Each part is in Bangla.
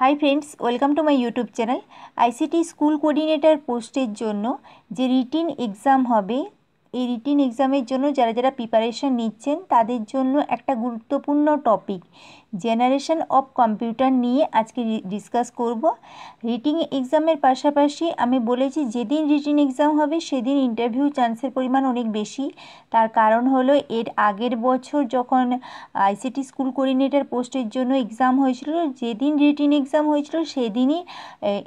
Hi friends welcome to my YouTube channel ICT school coordinator পোস্টের জন্য যে রিটিন এক্সাম হবে, এই রিটিন এক্সামের জন্য যারা যারা প্রিপারেশন নিচ্ছেন, তাদের জন্য একটা গুরুত্বপূর্ণ টপিক জেনারেশন অফ কম্পিউটার নিয়ে আজকে ডিসকাস করব। রিটিং এক্সামের পাশাপাশি আমি বলেছি, যেদিন রিটিন এক্সাম হবে, সেদিন ইন্টারভিউ চান্সের পরিমাণ অনেক বেশি। তার কারণ হলো, এর আগের বছর যখন আইসিটি স্কুল কোঅর্ডিনেটর পোস্টের জন্য এক্সাম হয়েছিল, যেদিন রিটিন এক্সাম হয়েছিল, সেদিনই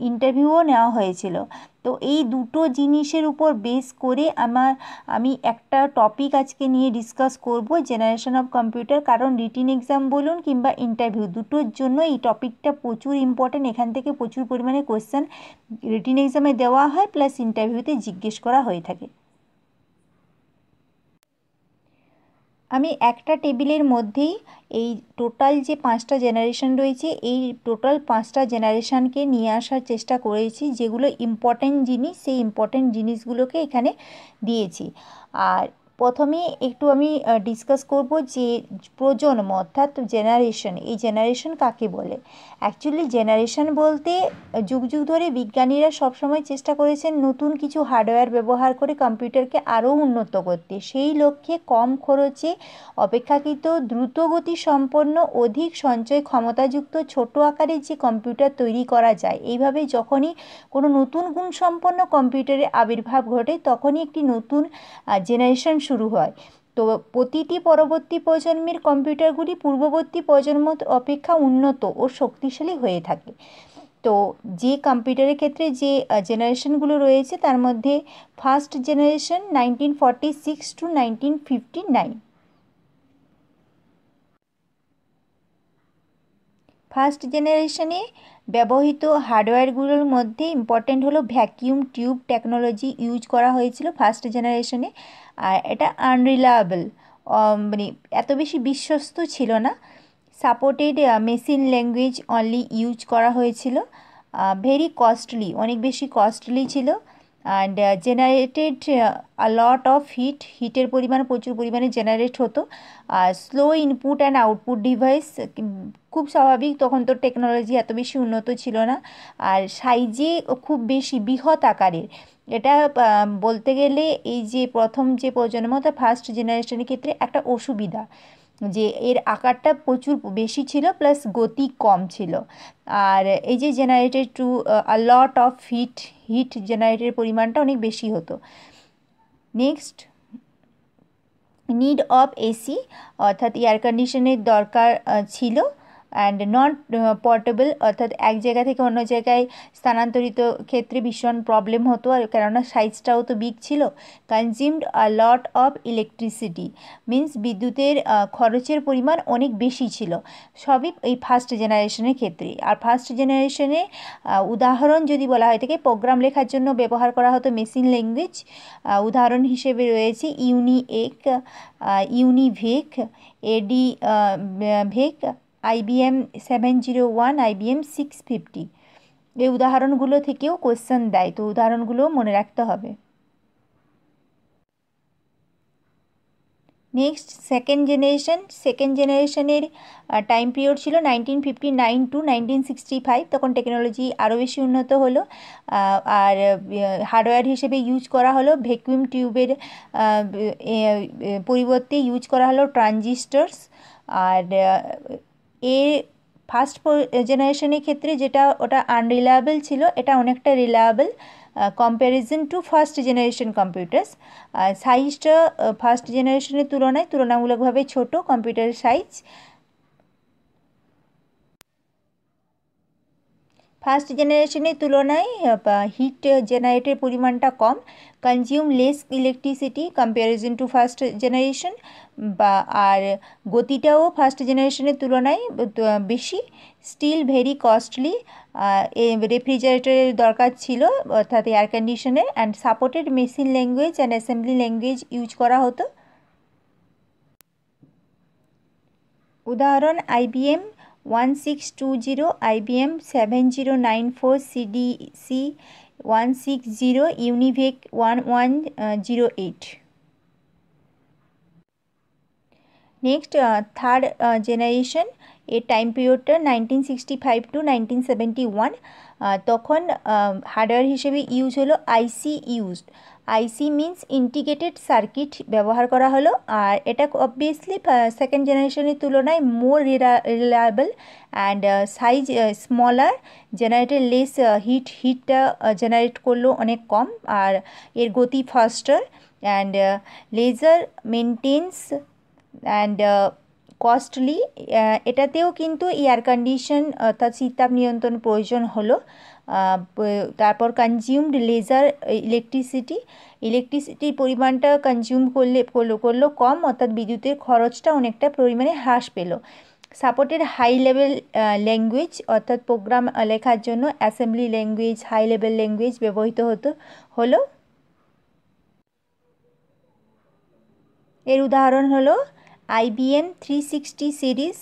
ইন্টারভিউও নেওয়া হয়েছিল। তো এই দুটো জিনিসের উপর বেস করে আমার, আমি একটা টপিক আজকে নিয়ে ডিসকাস করব, জেনারেশন অফ কম্পিউটার। কারণ রিটিন এক্সাম বলুন কিংবা ইন্টারভিউ দুটোর জন্য এই টপিকটা প্রচুর ইম্পর্ট্যান্ট এখান থেকে প্রচুর পরিমাণে কোয়েশ্চেন রিটিন এক্সামে দেওয়া হয় প্লাস ইন্টারভিউতে জিজ্ঞেস করা হয়ে থাকে। আমি একটা টেবিলের মধ্যেই এই টোটাল যে পাঁচটা জেনারেশন রয়েছে, এই টোটাল পাঁচটা জেনারেশানকে নিয়ে আসার চেষ্টা করেছি, যেগুলো ইম্পর্ট্যান্ট জিনিস, সেই ইম্পর্ট্যান্ট জিনিসগুলোকে এখানে দিয়েছি। আর প্রথমে একটু আমি ডিসকাস করব যে প্রজন্ম অর্থাৎ জেনারেশন এই জেনারেশন কাকে বলে? অ্যাকচুয়ালি জেনারেশন বলতে যুগ যুগ ধরে বিজ্ঞানীরা সবসময় চেষ্টা করেছেন নতুন কিছু হার্ডওয়্যার ব্যবহার করে কম্পিউটারকে আরও উন্নত করতে। সেই লক্ষ্যে কম খরচে অপেক্ষাকৃত দ্রুতগতি সম্পন্ন, অধিক সঞ্চয় ক্ষমতাযুক্ত, ছোট আকারের যে কম্পিউটার তৈরি করা যায়, এইভাবে যখনই কোনো নতুন গুণসম্পন্ন কম্পিউটারের আবির্ভাব ঘটে, তখনই একটি নতুন জেনারেশন শুরু হয়। তো প্রতিটি পরবর্তী প্রজন্মের কম্পিউটারগুলি পূর্ববর্তী প্রজন্ম অপেক্ষা উন্নত ও শক্তিশালী হয়ে থাকে। তো যে কম্পিউটারের ক্ষেত্রে যে জেনারেশনগুলো রয়েছে, তার মধ্যে first generation nineteen forty six to nineteen fifty nine. First জেনারেশনে ব্যবহৃত হার্ডওয়্যারগুলোর মধ্যে ইম্পর্টেন্ট হলো ভ্যাকিউম টিউব টেকনোলজি ইউজ করা হয়েছিল ফার্স্ট জেনারেশনে আর এটা আনরিলায়েবল মানে এত বেশি বিশ্বস্ত ছিল না। Supported machine language only use করা হয়েছিল। ভেরি কস্টলি অনেক বেশি কস্টলি ছিল। And generated a lot of heat হিটের পরিমাণ, প্রচুর পরিমাণে জেনারেট হতো। আর slow input and output device খুব স্বাভাবিক। তখন তো টেকনোলজি এত বেশি উন্নত ছিল না। আর সাইজে খুব বেশি বৃহৎ আকারের। এটা বলতে গেলে এই যে প্রথম যে প্রজন্ম তা ফার্স্ট জেনারেশনের ক্ষেত্রে একটা অসুবিধা। যে এর আকারটা প্রচুর বেশি ছিল প্লাস গতি কম ছিল। আর এই যে generated to lot of heat heat জেনারেটের পরিমাণটা অনেক বেশি হতো। নেক্সট নিড অফ এসি অর্থাৎ এয়ার কন্ডিশনের দরকার ছিল। অ্যান্ড নট পোর্টেবল অর্থাৎ এক জায়গা থেকে অন্য জায়গায় স্থানান্তরিত ক্ষেত্রে ভীষণ প্রবলেম হতো, আর কেননা সাইজটাও তো বিগ ছিল consumed a lot of electricity means বিদ্যুতের খরচের পরিমাণ অনেক বেশি ছিল, সবই এই ফার্স্ট জেনারেশনের ক্ষেত্রে, আর ফার্স্ট জেনারেশনে উদাহরণ যদি বলা হয় থাকে প্রোগ্রাম লেখার জন্য ব্যবহার করা হতো মেশিন ল্যাঙ্গুয়েজ উদাহরণ হিসেবে রয়েছে UNIVAC UNIVAC EDVAC IBM seven zero one IBM six fifty. এই উদাহরণগুলো থেকেও কোয়েশ্চেন দেয়, তো উদাহরণগুলো মনে রাখতে হবে। নেক্সট সেকেন্ড জেনারেশন সেকেন্ড জেনারেশনের টাইম পিরিয়ড ছিল nineteen fifty nine to nineteen sixty five তখন টেকনোলজি আরও বেশি উন্নত হলো। আর হার্ডওয়্যার হিসেবে ইউজ করা হলো ভ্যাকুয়াম টিউবের পরিবর্তে ইউজ করা হলো ট্রানজিস্টার্স আর এ ফার্স্ট জেনারেশনের ক্ষেত্রে যেটা ওটা আনরিলায়েবল ছিল, এটা অনেকটা reliable comparison to first generation computers সাইজটা ফার্স্ট জেনারেশনের তুলনায় তুলনামূলকভাবে ছোট কম্পিউটার সাইজ ফার্স্ট জেনারেশনের তুলনায় হিট জেনারেটের পরিমাণটা কম। Consume less electricity comparison to first generation বা আর গতিটাও ফার্স্ট জেনারেশনের তুলনায় বেশি। স্টিল ভেরি কস্টলি রেফ্রিজারেটরের দরকার ছিল, অর্থাৎ এয়ার কন্ডিশনের and supported machine language and assembly language use করা হতো। উদাহরণ IBM 1620 IBM 7094 CDC 160 Univec 1108. Next, uh, third uh, generation, a time period uh, 1965 to 1971. তখন হার্ডওয়্যার হিসেবে ইউজ হলো IC used. IC means integrated circuit ব্যবহার করা হলো, আর এটা অবভিয়াসলি সেকেন্ড জেনারেশনের তুলনায় more reliable and size smaller generated less heat হিটটা জেনারেট করল অনেক কম, আর এর গতি faster and lesser maintenance and costly এটাতেও কিন্তু এয়ার কন্ডিশন অর্থাৎ শীতাপ নিয়ন্ত্রণ প্রয়োজন হলো। তারপর কনজিউমড লেজার ইলেকট্রিসিটি ইলেকট্রিসিটির পরিমাণটা কনজিউম করলে, করল কম, অর্থাৎ বিদ্যুতের খরচটা অনেকটা পরিমাণে হ্রাস পেল। সাপোর্টেড হাই লেভেল ল্যাঙ্গুয়েজ অর্থাৎ প্রোগ্রাম লেখার জন্য assembly language high level language ব্যবহৃত হতো, হলো। এর উদাহরণ হলো IBM three sixty series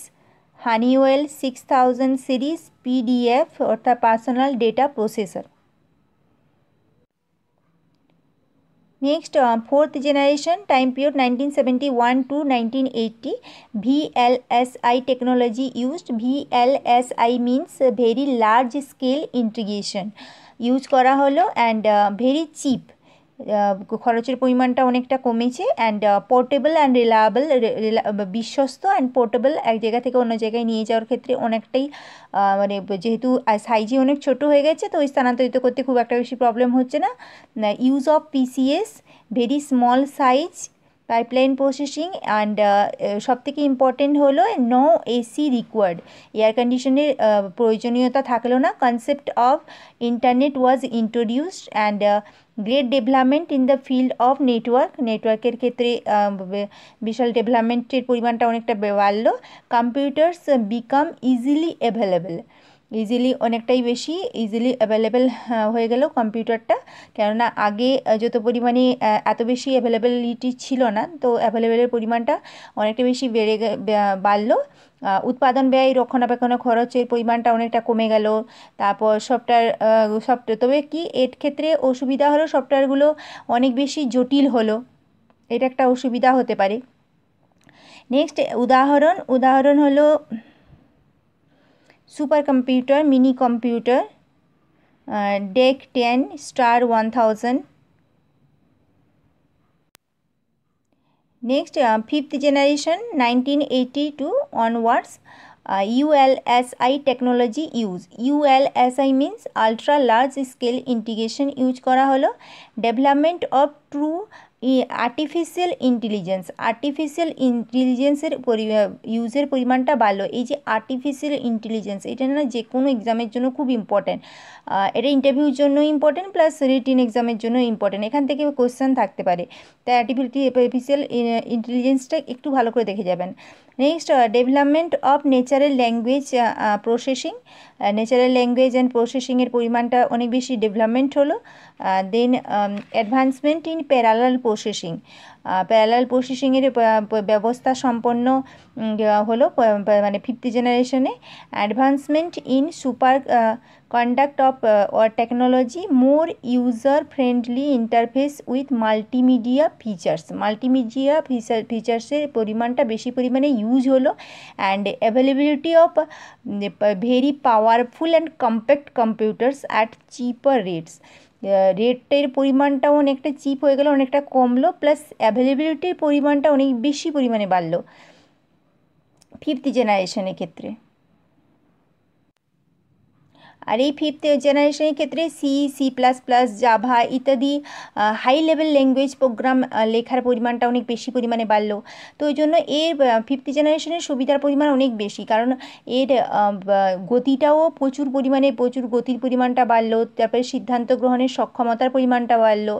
Honeywell six thousand series PDF অর্থাৎ personal data processor next fourth generation time period nineteen seventy one to nineteen eighty VLSI technology used VLSI means very large scale integration use করা হলো অ্যান্ড ভেরি চিপ খরচের পরিমাণটা অনেকটা কমেছে অ্যান্ড পোর্টেবল অ্যান্ড রিলায়েবল বিশ্বস্ত অ্যান্ড পোর্টেবল এক জায়গা থেকে অন্য জায়গায় নিয়ে যাওয়ার ক্ষেত্রে অনেকটাই মানে যেহেতু সাইজই অনেক ছোট হয়ে গেছে, তো ওই স্থানান্তরিত করতে খুব একটা বেশি প্রবলেম হচ্ছে না। Use of PCs very small size pipeline processing and সব থেকে ইম্পর্টেন্ট হলো নো এসি রিকোয়ার্ড এয়ার কন্ডিশনের প্রয়োজনীয়তা থাকল না। Concept of internet was introduced and great development in the field of network নেটওয়ার্কের ক্ষেত্রে বিশাল ডেভেলপমেন্টের পরিমাণটা অনেকটা বাড়লো। Computers become easily available easily অনেকটাই বেশি ইজিলি অ্যাভেলেবেল হয়ে গেল কম্পিউটারটা কেননা আগে যত পরিমাণে এত বেশি অ্যাভেলেবেলিটি ছিল না, তো অ্যাভেলেবেলের পরিমাণটা অনেকটা বেশি বেড়ে বাড়লো। উৎপাদন ব্যয়, রক্ষণাবেক্ষণের খরচের পরিমাণটা অনেকটা কমে গেল। তারপর সফটওয়্যার সফটওয়্যার তবে কি এর ক্ষেত্রে অসুবিধা হলো? সফটওয়্যারগুলো অনেক বেশি জটিল হলো। এটা একটা অসুবিধা হতে পারে। নেক্সট উদাহরণ। উদাহরণ হলো super computer, mini computer DEC ten star one thousand next fifth generation nineteen eighty two onwards ULSI technology use ULSI means ultra large scale integration use করা হলো। Development of true artificial intelligence artificial ইন্টেলিজেন্সের ইউজের পরিমাণটা বাড়লো। এই যে আর্টিফিশিয়াল ইন্টেলিজেন্স এটা না যে কোনো এক্সামের জন্য খুব ইম্পর্ট্যান্ট এটা ইন্টারভিউর জন্য ইম্পর্টেন্ট প্লাস রিটিন এক্সামের জন্য ইম্পর্টেন্ট এখান থেকে কোয়েশ্চেন থাকতে পারে। তাই আর্টিফিশিয়াল ইন্টেলিজেন্সটা একটু ভালো করে দেখে যাবেন। Next development of natural language processing natural language and প্রসেসিংয়ের পরিমাণটা অনেক বেশি ডেভেলপমেন্ট হলো। Then advancement in parallel processing parallel প্রসেসিংয়ের ব্যবস্থা সম্পন্ন হলো মানে ফিফথ জেনারেশনে advancement in super conduct of technology, more user friendly interface with multimedia features. Multimedia feature ফিচার্সের পরিমাণটা বেশি পরিমাণে ইউজ হলো and availability of very powerful and compact computers at cheaper rates রেটের পরিমাণটাও অনেকটা চিপ হয়ে গেলো, অনেকটা কমলো প্লাস অ্যাভেলেবিলিটির পরিমাণটা অনেক বেশি পরিমাণে বাড়লো ফিফথ জেনারেশনের ক্ষেত্রে। আর এই ফিফথ জেনারেশনের ক্ষেত্রে C C plus plus Java ইত্যাদি হাই লেভেল ল্যাঙ্গুয়েজ প্রোগ্রাম লেখার পরিমাণটা অনেক বেশি পরিমাণে বাড়লো। তো ওই জন্য এর ফিফথ জেনারেশনের সুবিধার পরিমাণ অনেক বেশি। কারণ এর গতিটাও প্রচুর পরিমাণে, প্রচুর গতির পরিমাণটা বাড়লো, তারপরে সিদ্ধান্ত গ্রহণের সক্ষমতার পরিমাণটা বাড়লো।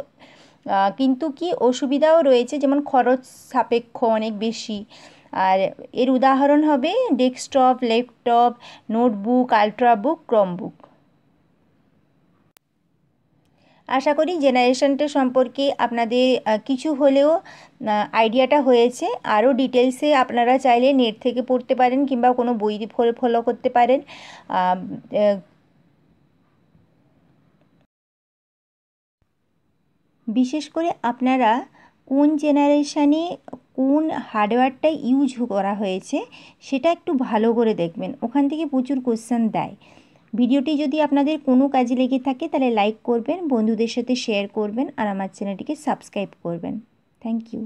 কিন্তু কি অসুবিধাও রয়েছে, যেমন খরচ সাপেক্ষ অনেক বেশি। আর এর উদাহরণ হবে desktop, laptop, notebook, ultrabook, chromebook. আশা করি জেনারেশনটা সম্পর্কে আপনাদের কিছু হলেও আইডিয়াটা হয়েছে। আরও ডিটেলসে আপনারা চাইলে নেট থেকে পড়তে পারেন কিংবা কোনো বই ফলো করতে পারেন। বিশেষ করে আপনারা কোন জেনারেশানে কোন হার্ডওয়্যারটা ইউজ করা হয়েছে সেটা একটু ভালো করে দেখবেন। ওখান থেকে প্রচুর কোশ্চেন দেয়। ভিডিওটি যদি আপনাদের কোনো কাজে লেগে থাকে তাহলে লাইক করবেন, বন্ধুদের সাথে শেয়ার করবেন আর আমার চ্যানেলটিকে সাবস্ক্রাইব করবেন। Thank you